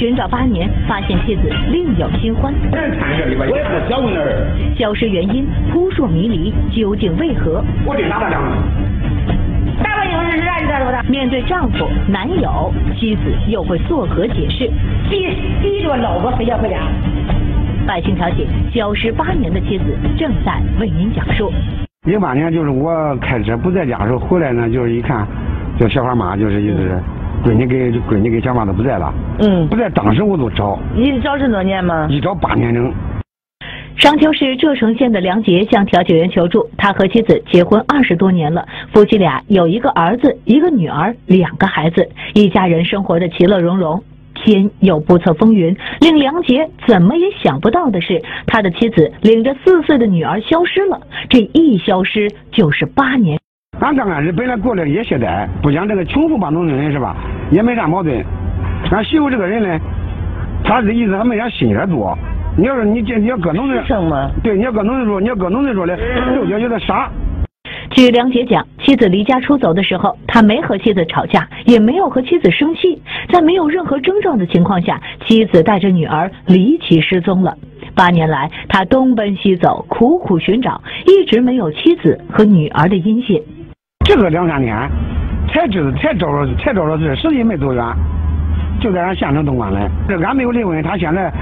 寻找八年，发现妻子另有新欢。消失原因扑朔迷离，究竟为何？面对丈夫、男友，妻子又会作何解释？逼逼着老婆非要回家。百姓调解，消失八年的妻子正在为您讲述。零八年就是我开车不在家的时候回来呢，就是一看，就小花妈就是意思是闺女给闺女跟小妈都不在了。嗯。不在，当时我都找。你找这么多年吗？一找八年整。商丘市柘城县的梁杰向调解员求助，他和妻子结婚二十多年了，夫妻俩有一个儿子，一个女儿，两个孩子，一家人生活的其乐融融。天有不测风云，令梁杰怎么也想不到的是，他的妻子领着四岁的女儿消失了。这一消失就是八年。俺刚开始本来过得也懈怠，不想这个穷富八种人是吧？也没啥矛盾。俺媳妇这个人呢，她的意思还没俺心眼多。你要是你这你要搁农村，对，你要搁农村说，你要搁农村说的，就觉得有点傻。据梁杰讲，妻子离家出走的时候，他没和妻子吵架，也没有和妻子生气，在没有任何征兆的情况下，妻子带着女儿离奇失踪了。八年来，他东奔西走，苦苦寻找，一直没有妻子和女儿的音信。这个两三年，才知道才找着才找着这，实际没多远，就在俺县城东关来。这俺没有离婚，他现在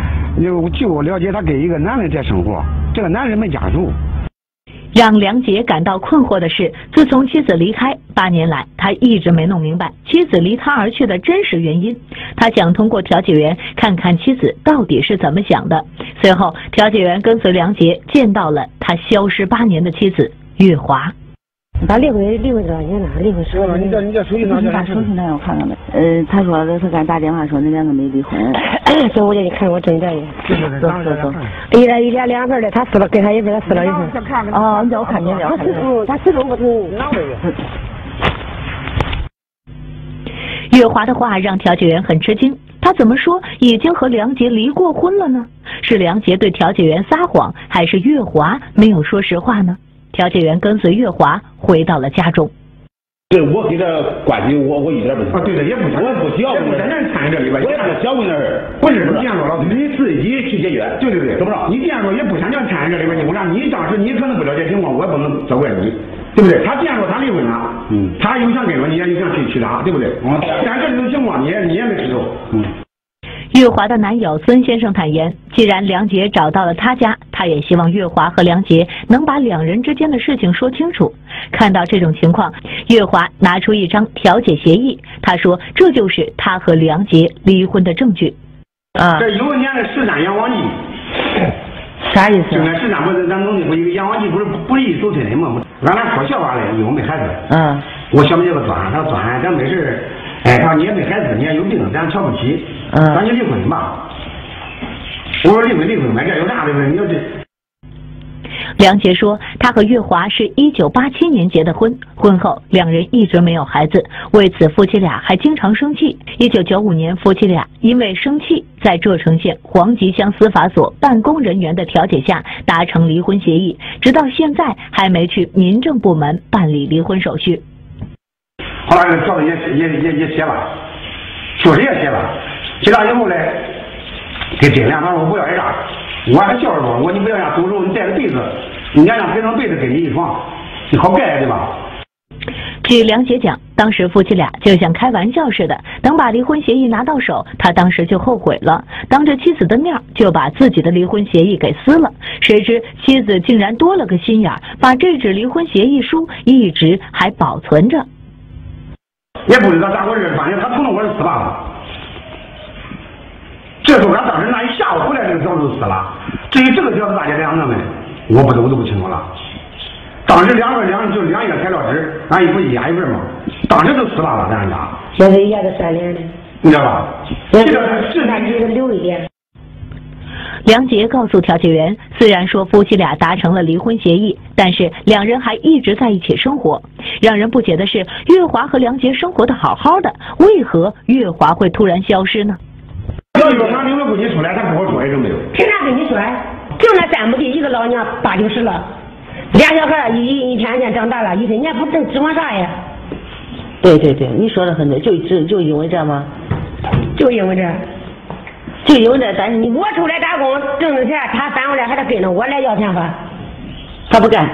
据我了解，他跟一个男人在生活，这个男人没家属。让梁杰感到困惑的是，自从妻子离开八年来，他一直没弄明白妻子离他而去的真实原因。他想通过调解员看看妻子到底是怎么想的。随后，调解员跟随梁杰见到了他消失八年的妻子月华。他离婚离婚多少年了？离婚十多年。你叫你叫手机拿，你把手机拿我看看呗。呃，他说的，他给俺打电话说那两个没离婚。走，我叫你看我证件去。走走走。一人一两两份的，他撕了给他一份，他撕了一份。哦，你叫我看见了。他始终他始终不同意。月华的话让调解员很吃惊，他怎么说已经和梁杰离过婚了呢？是梁杰对调解员撒谎，还是月华没有说实话呢？调解员跟随月华回到了家中。对我跟他关系，我我一点不啊，对的，也不想，我不想，我在那参与这里边，我也不想问那儿。不是，你这样说了，你自己去解决。对对对，怎么着？你这样说也不想叫参与这里边，为啥？你当时你可能不了解情况，我也不能责怪你，对不对？他这样说，他离婚了，嗯，他又想跟着你，也又想去娶她，对不对？嗯，但是这种情况，你也你也没知道，嗯。月华的男友孙先生坦言，既然梁杰找到了他家，他也希望月华和梁杰能把两人之间的事情说清楚。看到这种情况，月华拿出一张调解协议，他说这就是他和梁杰离婚的证据。啊，这有一年的十三养黄季，啥意思？就俺十三不是咱农村不一个养黄季不是不是一手推的吗？俺俩说笑话嘞，因为我没孩子。嗯。我小妹有个钻，他钻，咱没事哎，他说你也没孩子，你也有病，咱瞧不起，嗯咱就离婚吧。我说离婚离婚呗，这有啥的呢？你要这。梁杰说，他和月华是一九八七年结的婚，婚后两人一直没有孩子，为此夫妻俩还经常生气。一九九五年，夫妻俩因为生气，在柘城县黄集乡司法所办公人员的调解下达成离婚协议，直到现在还没去民政部门办理离婚手续。后来这条子也也也也写了，确实也写了，写了以后呢，给丁亮他说我不要人家，我还笑着说，我你不要让走时候你带着被子，你家让别张被子给你一床，你好盖对吧？据梁杰讲，当时夫妻俩就像开玩笑似的，等把离婚协议拿到手，他当时就后悔了，当着妻子的面就把自己的离婚协议给撕了。谁知妻子竟然多了个心眼，把这纸离婚协议书一直还保存着。也不知道咋回事，反正他捅了我是撕了。这时候俺当时那一下午回来，这个条子就死了。至于这个条子大家怎样弄的，我不我都不清楚了。当时两份两就两页材料纸，俺一不一压一份嘛，当时就撕烂了，咱家。现在压的三零的，你知道吧？这个是那这个留一点。梁杰告诉调解员，虽然说夫妻俩达成了离婚协议，但是两人还一直在一起生活。让人不解的是，月华和梁杰生活的好好的，为何月华会突然消失呢？要月华领了闺女出来，他跟我说一声没有？凭啥跟你说？就那三亩地，一个老娘八九十了，俩小孩一一天天长大了，一不挣，指望啥呀？对对对，你说的很对，就就就因为这吗？就因为这。就因为这担心，我出来打工挣的钱，他反过来还得跟着我来要钱花，他不干。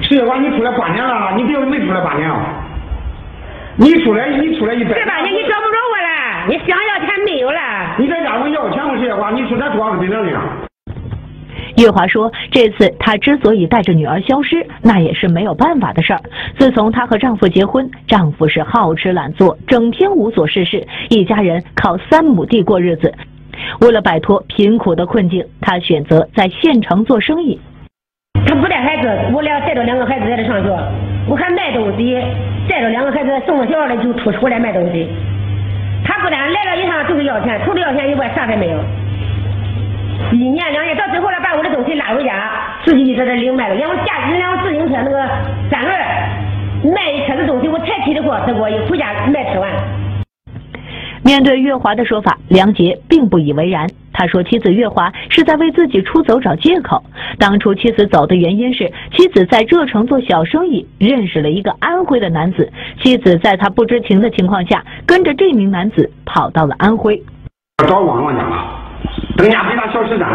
石月花，你出来八年了，你别没出来八年啊？你出来，你出来一百。这八年你找不着我了，你想要钱没有了。你在家我要钱，我石月花，你说咱多少分能力啊？月华说：“这次她之所以带着女儿消失，那也是没有办法的事儿。自从她和丈夫结婚，丈夫是好吃懒做，整天无所事事，一家人靠三亩地过日子。为了摆脱贫苦的困境，她选择在县城做生意。她不带孩子，我俩带着两个孩子在这上学，我还卖东西，带着两个孩子送到学校里就出出来卖东西。她不但来了一趟就是要钱，除了要钱以外啥也没有。”一年两年，到最后了，把我的东西拉回家，自己在这领卖了。连我驾驶辆自行车那个三轮卖一车的东西，我才提的货，才给我一回家卖吃完。面对月华的说法，梁杰并不以为然。他说：“妻子月华是在为自己出走找借口。当初妻子走的原因是，妻子在这城做小生意，认识了一个安徽的男子。妻子在他不知情的情况下，跟着这名男子跑到了安徽。找王王家了。”等家北大小吃站，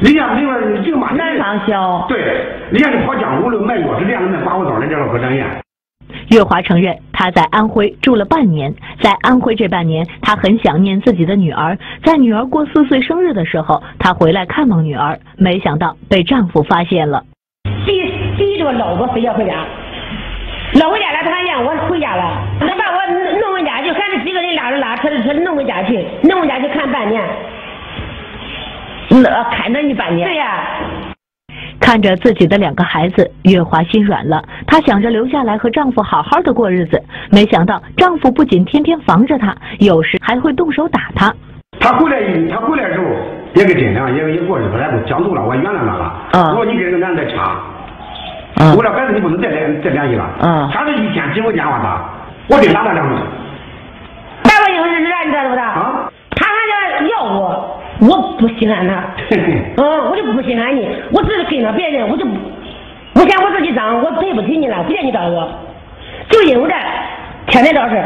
人家那个就嘛南方小，对，人家是跑江湖的卖钥匙链的卖刮胡刀的这个何展燕。月华承认，他在安徽住了半年，在安徽这半年，他很想念自己的女儿。在女儿过四岁生日的时候，他回来看望女儿，没想到被丈夫发现了。第第一个老婆非要回家，老回家了，他还让我回家了，他把我弄回家去，还是几个人拉着拉车的车弄回家去，弄回家去看半年。那看着你半年。对呀，看着自己的两个孩子，月华心软了。她想着留下来和丈夫好好的过日子，没想到丈夫不仅天天防着她，有时还会动手打她。她回来，她回来的时候也给真良也也过日子，他都讲透了，我原谅她了。嗯。我说你跟这个男的差，嗯。为了孩子，你不能再联再联系了。嗯。他是一天几回电话打，我得打他两回。打我一回是啥？你知道不？啊。他还要要我。我不稀罕他，嗯，我就不稀罕你，我只是跟着别人，我就我嫌我自己脏，我对不起你了，不见你找我，就因为这，天天找事。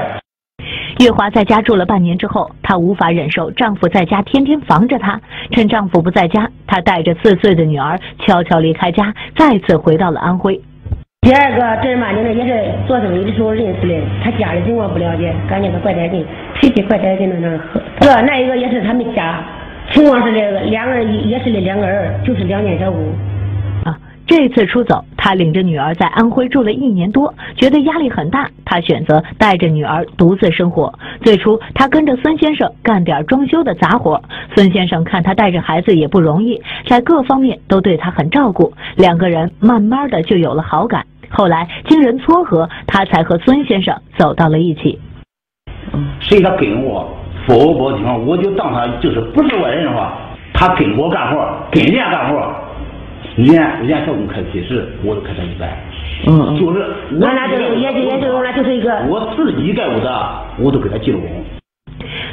月华在家住了半年之后，她无法忍受丈夫在家天天防着她。趁丈夫不在家，她带着四岁的女儿悄悄离开家，再次回到了安徽。第二个正儿八经的也是做生意的时候认识的，他家里情况不了解，感觉他怪带劲，脾气怪带劲的那个。这那一个也是他们家。情况是这个，两个人也是的两个人，就是两间小屋。这次出走，他领着女儿在安徽住了一年多，觉得压力很大，他选择带着女儿独自生活。最初，他跟着孙先生干点装修的杂活。孙先生看他带着孩子也不容易，在各方面都对他很照顾，两个人慢慢的就有了好感。后来经人撮合，他才和孙先生走到了一起。谁他跟我？服务包地方，我就当他就是不是外人的话，他跟我干活，跟人家干活，连连小工开七十，我都开他一百。嗯，就是。那那就也就也就用了就是一个。我自己干过的，我都给他记录。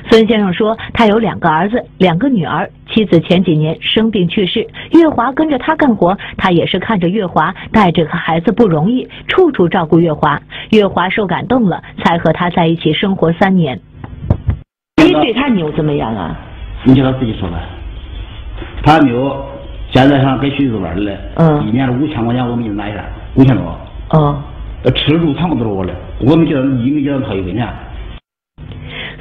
孙先生说，他有两个儿子，两个女儿，妻子前几年生病去世，月华跟着他干活，他也是看着月华带着个孩子不容易，处处照顾月华。月华受感动了，才和他在一起生活三年。你对他牛怎么样啊？你叫他自己说吧。他妞现在上给徐子班的嗯，一年五千块钱，我们就拿下，五千多。嗯。吃住全部都是我的，我们叫他一没叫他掏一分钱。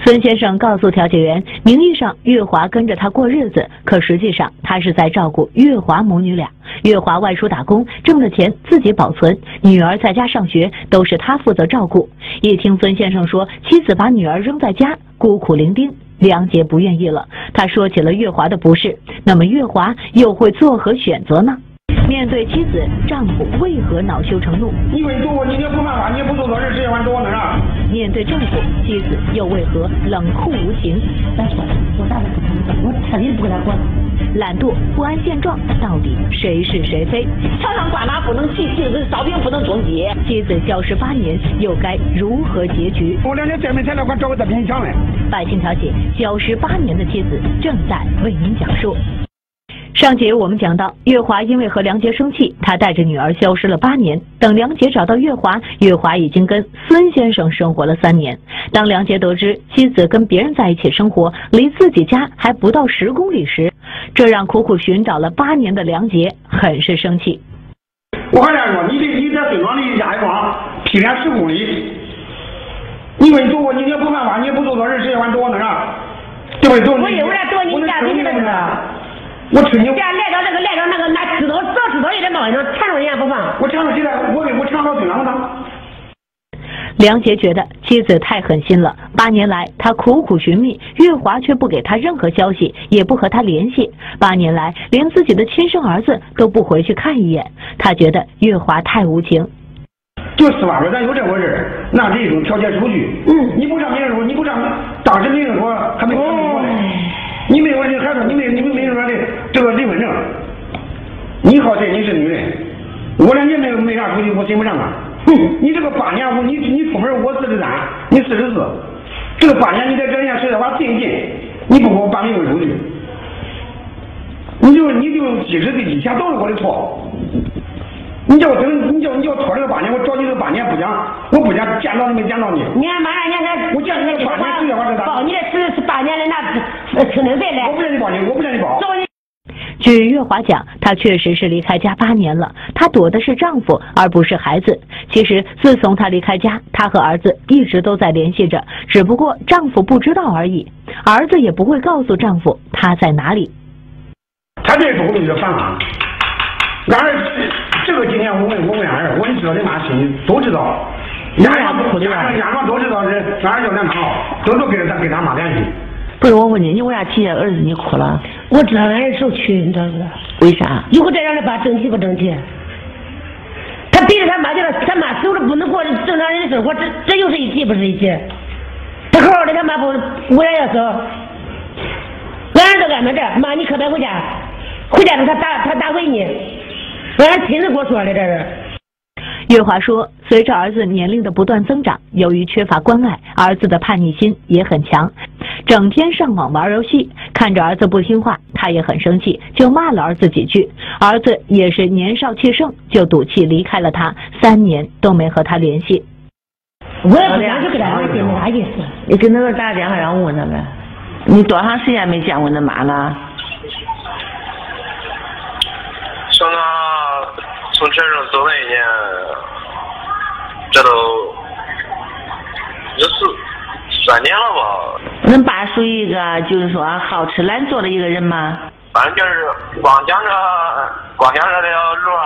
孙先生告诉调解员，名义上月华跟着他过日子，可实际上他是在照顾月华母女俩。月华外出打工，挣的钱自己保存，女儿在家上学都是他负责照顾。一听孙先生说妻子把女儿扔在家，孤苦伶仃，梁杰不愿意了。他说起了月华的不是，那么月华又会作何选择呢？面对妻子，丈夫为何恼羞成怒？你为做我，你也不犯法，你也不做错事，谁管做我那啥？面对丈夫，妻子又为何冷酷无情？再说了，我咋不跟他我肯定不跟他过。懒惰、不安现状，到底谁是谁非？桥上挂马不能骑，镜子烧饼不能装鸡。妻子消失八年，又该如何结局？我两天见面才来，我找冰箱嘞。百姓调解，消失八年的妻子正在为您讲述。上节我们讲到，月华因为和梁杰生气，他带着女儿消失了八年。等梁杰找到月华，月华已经跟孙先生生活了三年。当梁杰得知妻子跟别人在一起生活，离自己家还不到十公里时，这让苦苦寻找了八年的梁杰很是生气。我跟他说，你离你在孙庄离家一庄劈连十公里，你说你走我，你也不犯法，你也不做错事，谁管躲我那啥？对不对？我有点躲你家，你那个。我吃你。这样来到这个来着那个，那知道早知道也得冒一张，缠住人家不放。我缠住谁了？我给我缠到孙庄上。梁杰觉得妻子太狠心了，八年来他苦苦寻觅，月华却不给他任何消息，也不和他联系。八年来，连自己的亲生儿子都不回去看一眼，他觉得月华太无情。就司法说咱有这回事那这种调解手续，嗯，你不上民政说，你不上，当时民政说还没审过呢。你没有这孩子，你没你们没有说的这个离婚证，你好歹你是女人，我两年没没啥手续，我审不上啊。哼你这个八年，我你你出门我四十三，你四十四，这个八年你在这人家石家庄定金，你不给我办离婚手续，你就你就即使这一钱都是我的错。你叫我等，你叫你叫我拖这个八年，我找你这八年不讲，我不讲见到你没见到你。你看马上你看，我见你八年，谁要这报你的是是八年的那清零费来。我不让你报你，我不让你报。据月华讲，她确实是离开家八年了，她躲的是丈夫，而不是孩子。其实自从她离开家，她和儿子一直都在联系着，只不过丈夫不知道而已，儿子也不会告诉丈夫她在哪里。他这种就是反法，俺儿这个今天我问我问俺儿，我说你知道你妈心里都知道，两家不哭的吧？两家都知道这俺儿叫咱妈，都都跟他跟他妈联系。不是我问你，你为啥提下儿子你哭了？我知道俺儿受屈，你知道不？为啥？以后再让他爸争气不争气？他逼着他妈叫他他妈走了不能过正常人的生活，这这又是一气不是一气。他好好的他妈不为啥要走？俺儿子安排这，妈你可别回家，回家他打他打回你。俺亲自给我说的，这是。月华说，随着儿子年龄的不断增长，由于缺乏关爱，儿子的叛逆心也很强，整天上网玩游戏。看着儿子不听话，他也很生气，就骂了儿子几句。儿子也是年少气盛，就赌气离开了他，三年都没和他联系。我也不想去跟他联系，没啥意思。你给那个打个电话让我问他呗。你多长时间没见过恁妈了？从他从车上走那一年。这都也是三年了吧？恁爸属于一个就是说好吃懒做的一个人吗？反正就是光想着光想着那个路上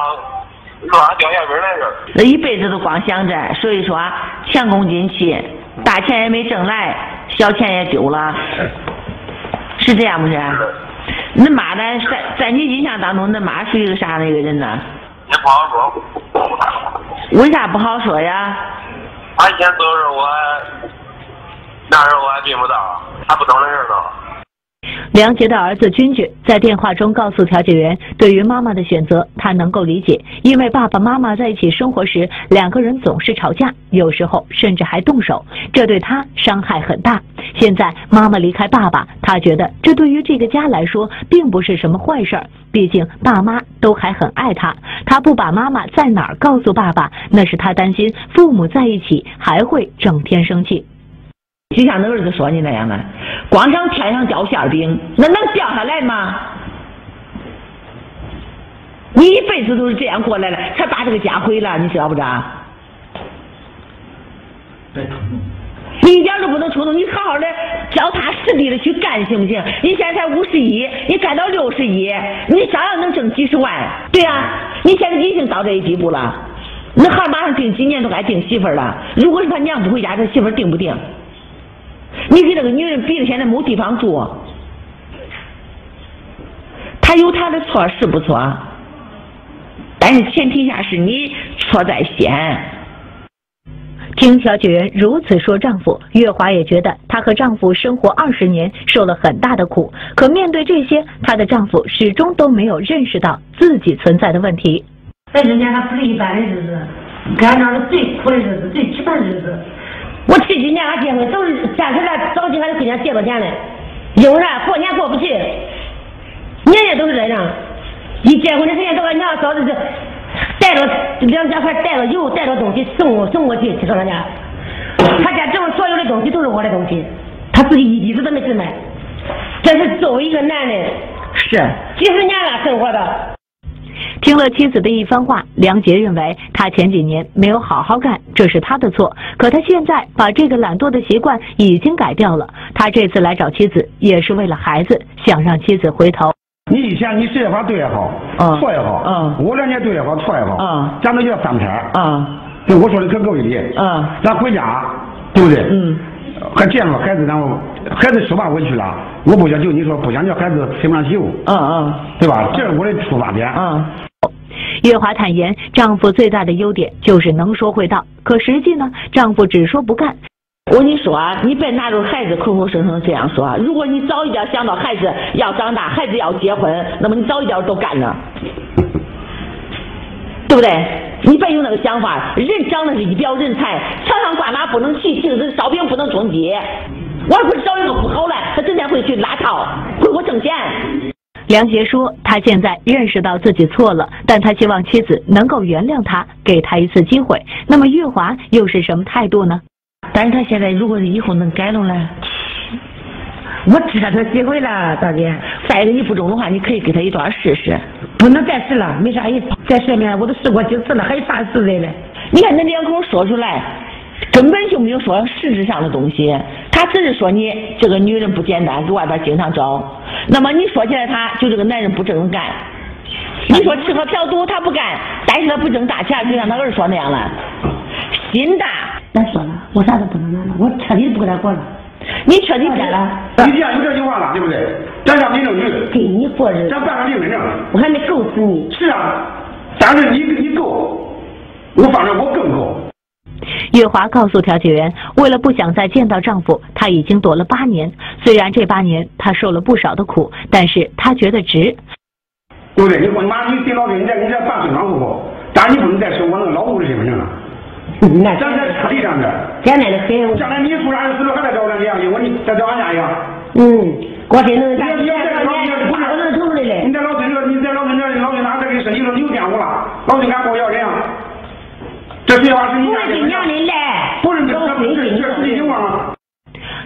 路上掉馅饼来着。那一辈子都光想着，所以说前功尽弃，大钱也没挣来，小钱也丢了，是这样不是？恁妈呢？在在你印象当中，恁妈属于个啥样的一个人呢？也不好说。为啥不好说。呀？他以前走的时候，我那时候我还并不大，还不懂那事呢。梁杰的儿子君君在电话中告诉调解员，对于妈妈的选择，他能够理解，因为爸爸妈妈在一起生活时，两个人总是吵架，有时候甚至还动手，这对他伤害很大。现在妈妈离开爸爸，他觉得这对于这个家来说并不是什么坏事儿，毕竟爸妈都还很爱他。他不把妈妈在哪儿告诉爸爸，那是他担心父母在一起还会整天生气。就像恁儿子说你那样的，光想天上掉馅饼，那能掉下来吗？你一辈子都是这样过来了，才把这个家毁了，你知道不知道？你一点都不能冲动，你好好的脚踏实地的去干，行不行？你现在才五十一，你干到六十一，你照样能挣几十万。对呀，你现在已经到这一地步了，那孩马上定几年都该定媳妇了。如果是他娘不回家，这媳妇定不定？你跟那个女人比着，现在没地方住，她有她的错是不错，但是前提下是你错在先。听调解员如此说，丈夫月华也觉得她和丈夫生活二十年，受了很大的苦。可面对这些，她的丈夫始终都没有认识到自己存在的问题。在人家他不是一般的日子，赶上了最苦的日子，最凄惨的日子。我去几年俺结婚都是三十来早起还得跟人家借过钱嘞，因为啥？过年过不去，年年都是这样。一结婚的时间，这个娘嫂子是带着两家还带着油，带着东西送我送过去去他家。他家整所有的东西都是我的东西，他自己一直都没去买。这是作为一个男人，是几十年了生活的。听了妻子的一番话，梁杰认为他前几年没有好好干，这是他的错。可他现在把这个懒惰的习惯已经改掉了。他这次来找妻子也是为了孩子，想让妻子回头。你以前你谁也好对也好，嗯错也好，嗯我两年对也好，错也好，嗯咱都叫翻篇儿。啊对，我说的可够一理。嗯咱回家，对不对？嗯。还见着孩子，然后孩子说完回去了，我不想就你说不想叫孩子睡不上媳妇，嗯嗯对吧？这是我的出发点。嗯，月华坦言，丈夫最大的优点就是能说会道，可实际呢，丈夫只说不干。我跟你说啊，你别拿着孩子口口声声这样说。如果你早一点想到孩子要长大，孩子要结婚，那么你早一点都干了，对不对？你别有那个想法，人长得是一表人才，墙上挂马不能骑，镜子烧饼不能充饥。我要不找一个不好的，他整天会去拉套，会给我挣钱。梁杰说，他现在认识到自己错了，但他希望妻子能够原谅他，给他一次机会。那么月华又是什么态度呢？但是他现在如果是以后能改了呢？我知道他机会了，大姐，再一个你不中的话，你可以给他一段试试。不能再试了，没啥意思。在市面我都试过几次了，还有啥试的嘞？你看那两口说出来，根本就没有说实质上的东西，他只是说你这个女人不简单，搁外边经常找。那么你说起来，他就这个男人不正干。你说吃喝嫖赌他不干，但是他不挣大钱，就像他儿说那样了，心大。咱说了，我啥都不能拿了，我彻底不跟他过了。你彻底改了了，你既然有这句话了，对不对？咱上民政局，给你过日子咱，办个离婚证。我还没够死你。是啊，但是你你够，我反正我更够。月华告诉调解员，为了不想再见到丈夫，她已经躲了八年。虽然这八年她受了不少的苦，但是她觉得值。对不对？你说你妈，你对老子，你再你再办村长户口，但是你不能再收我那个老公的身份证了。那咱再彻底上点。简单的很。将来你出啥事死了还得找俺家去，我你再找俺家去。嗯，我真能你要你要再老你不可能成的嘞你。在老孙这，你在老孙这，老孙哪再给你申请了，你又玷污了，老孙敢跟我要人啊？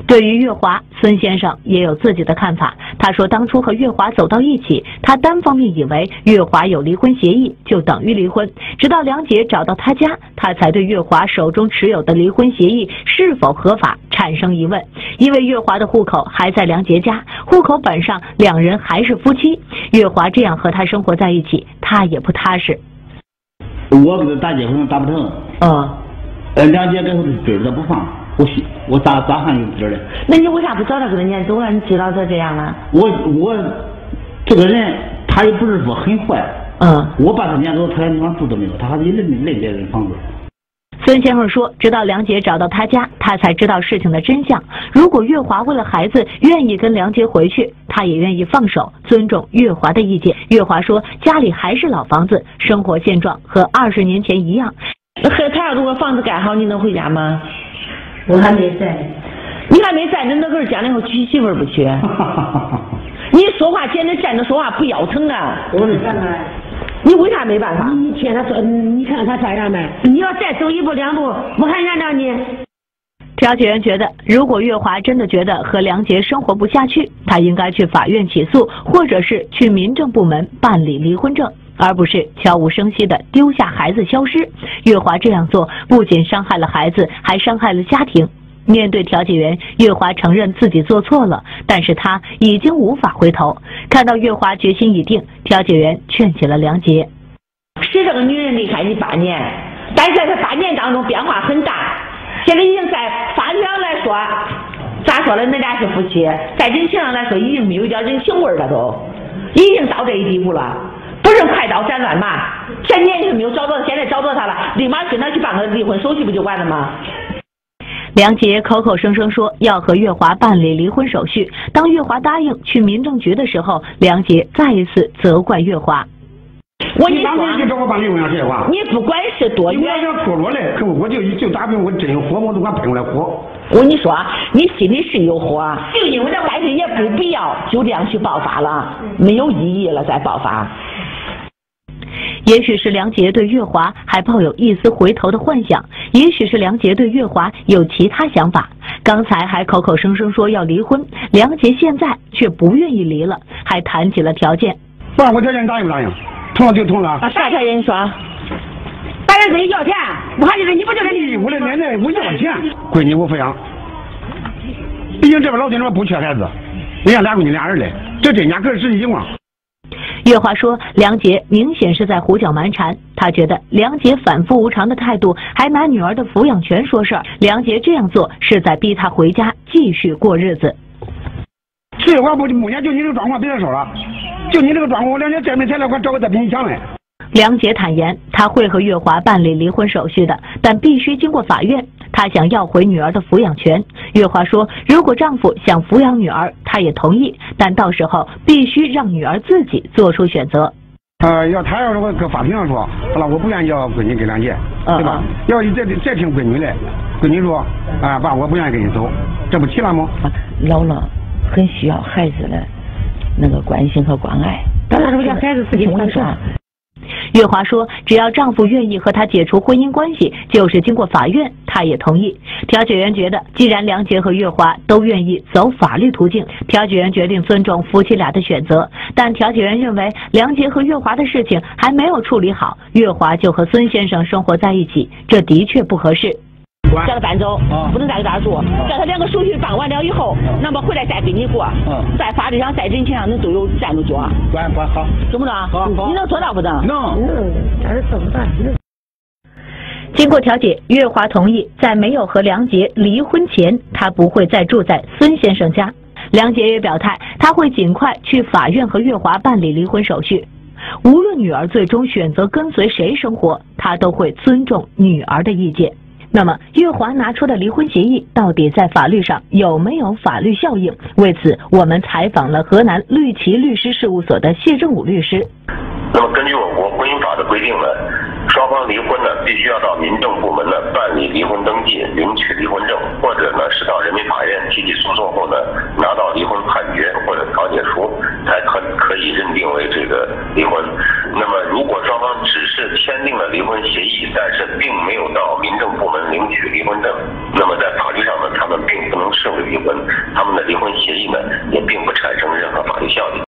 对于月华，孙先生也有自己的看法。他说，当初和月华走到一起，他单方面以为月华有离婚协议，就等于离婚。直到梁杰找到他家，他才对月华手中持有的离婚协议是否合法产生疑问。因为月华的户口还在梁杰家，户口本上两人还是夫妻。月华这样和他生活在一起，他也不踏实。我给他打结婚打不成，嗯，呃，两姐跟后的追着他不放，我信我咋咋还有底儿嘞？那你为啥不早点跟他撵走了？你知道他这样了？我我这个人他也不是说很坏，嗯，我把他撵走，他连地方住都没有，他还一人人家人房子。孙先生说，直到梁杰找到他家，他才知道事情的真相。如果月华为了孩子愿意跟梁杰回去，他也愿意放手，尊重月华的意见。月华说，家里还是老房子，生活现状和二十年前一样。那和他要如果房子盖好，你能回家吗？我还没在。你还没在你，那个人将来以后娶媳妇儿不娶？你说话简直站着说话不腰疼啊！我没办法。你为啥没办法？你你听他说，你看看他说啥没？你要再走一步两步，我还原谅你。调解员觉得，如果月华真的觉得和梁杰生活不下去，他应该去法院起诉，或者是去民政部门办理离婚证，而不是悄无声息的丢下孩子消失。月华这样做不仅伤害了孩子，还伤害了家庭。面对调解员，月华承认自己做错了，但是他已经无法回头。看到月华决心已定，调解员劝起了梁杰。是这个女人离开你八年，但是在这八年当中变化很大。现在已经在法律上来说，咋说呢？恁俩是夫妻，在人情上来说，已经没有一点人情味了都，已经到这一地步了。不是快刀斩乱麻，前年就没有找到，现在找到他了，立马跟他去办个离婚手续不就完了吗？梁杰口口声声说要和月华办理离婚手续，当月华答应去民政局的时候，梁杰再一次责怪月华。我跟你说，当时就找我办离婚这些话？你不管是多你远要，想戳我来，可我就就打比我真有火，我都敢喷出来火。我跟你说，你心里是有火，就因为这，但是也不必要就这样去爆发了，没有意义了再爆发。也许是梁杰对月华还抱有一丝回头的幻想，也许是梁杰对月华有其他想法。刚才还口口声声说要离婚，梁杰现在却不愿意离了，还谈起了条件。爸，我条件你答应不答应？同了就同了。啥条件？你说。大人跟你要钱，我还以为你不就是你？我的奶奶，我要钱，闺女我抚养。毕竟这边老爹说不缺孩子，人家俩闺女俩儿嘞，这真假可是实际情况。月华说：“梁杰明显是在胡搅蛮缠，他觉得梁杰反复无常的态度，还拿女儿的抚养权说事儿。梁杰这样做是在逼他回家继续过日子。废话不，目前就你这个状况，别再说了。就你这个状况，我两年再没材料，我找个再比你强嘞。”梁杰坦言，他会和月华办理离婚手续的，但必须经过法院。他想要回女儿的抚养权。月华说，如果丈夫想抚养女儿，她也同意，但到时候必须让女儿自己做出选择。呃，要他要是我搁法庭上说，好了，我不愿意要闺女给梁杰，对吧？要再再听闺女的，闺女说，啊，爸，我不愿意跟你走，这不齐了吗？老了，很需要孩子的那个关心和关爱。当然，让孩子自己说。月华说：“只要丈夫愿意和她解除婚姻关系，就是经过法院，她也同意。”调解员觉得，既然梁杰和月华都愿意走法律途径，调解员决定尊重夫妻俩的选择。但调解员认为，梁杰和月华的事情还没有处理好，月华就和孙先生生活在一起，这的确不合适。叫他搬走，不能在这儿住。叫他两个手续办完了以后，那么回来再跟你过，在法律上、在人情上，能都有站住脚。管管好，怎么着？好，你能做到不能？能。但是做不到。经过调解，月华同意在没有和梁杰离婚前，他不会再住在孙先生家。梁杰也表态，他会尽快去法院和月华办理离婚手续。无论女儿最终选择跟随谁生活，他都会尊重女儿的意见。那么，月华拿出的离婚协议到底在法律上有没有法律效应？为此，我们采访了河南绿旗律师事务所的谢正武律师。那么，根据我国婚姻法的规定呢，双方离婚呢，必须要到民政部门呢办理离婚登记，领取离婚证，或者呢是到人民法院提起诉讼后呢，拿到离婚判决或者调解书，才可可以认定为这个离婚。那么，如果双方只是签订了离婚协议，但是并没有到民政部门领取离婚证，那么在法律上呢，他们并不能视为离婚，他们的离婚协议呢，也并不产生任何法律效力。